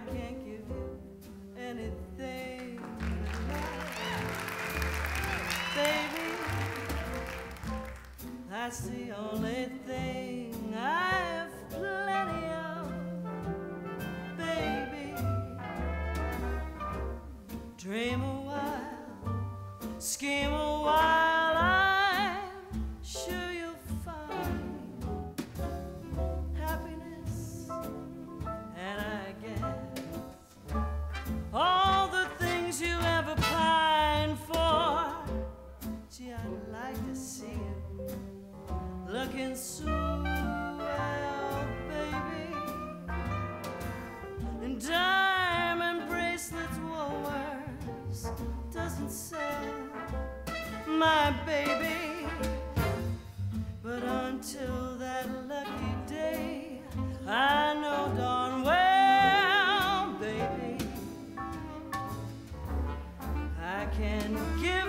I can't give you anything. Baby, that's the only thing I have plenty of. Baby, dream a while, scheme looking swell, baby. And diamond bracelets, Woolworths doesn't sell, my baby. But until that lucky day, I know darn well, baby, I can give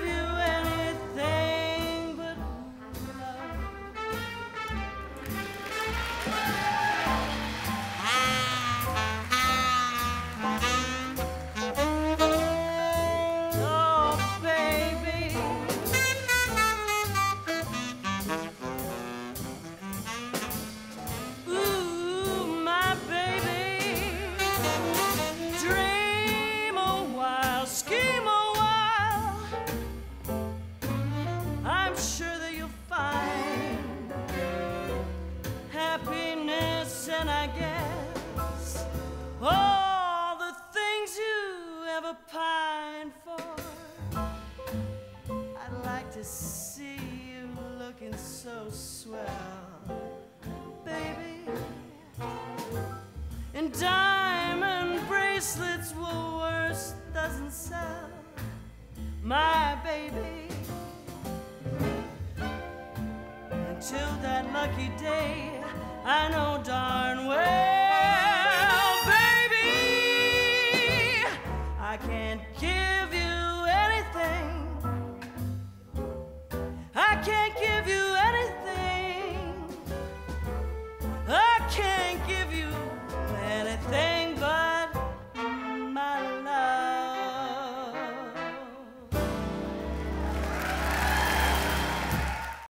to see you looking so swell, baby. And diamond bracelets Woolworths doesn't sell, my baby. Until that lucky day, I know darn well.